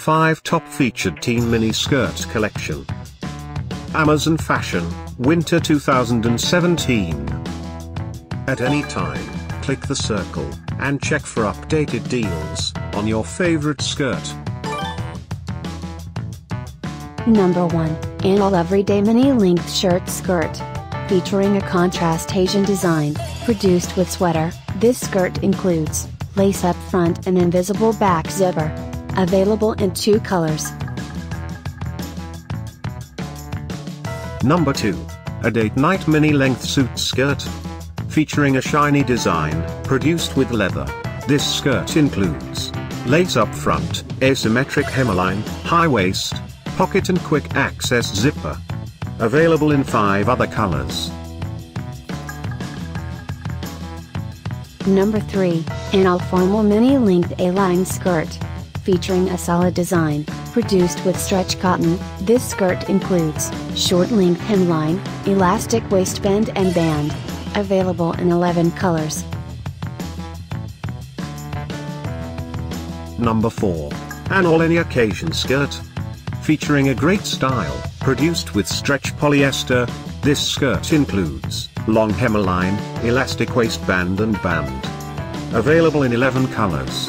5 top featured teen mini skirt collection. Amazon Fashion, Winter 2017. At any time, click the circle, and check for updated deals, on your favorite skirt. Number 1, Anal Everyday Mini Length Shirt Skirt. Featuring a contrast Asian design, produced with sweater, this skirt includes, lace up front and invisible back zipper. Available in two colors. Number 2. A date night mini length suit skirt. Featuring a shiny design, produced with leather. This skirt includes lace up front, asymmetric hemline, high waist, pocket and quick access zipper. Available in 5 other colors. Number 3, an all formal mini length A-line skirt. Featuring a solid design, produced with stretch cotton, this skirt includes short length hemline, elastic waistband and band. Available in 11 colors. Number 4. An all any occasion skirt. Featuring a great style, produced with stretch polyester, this skirt includes long hemline, elastic waistband and band. Available in 11 colors.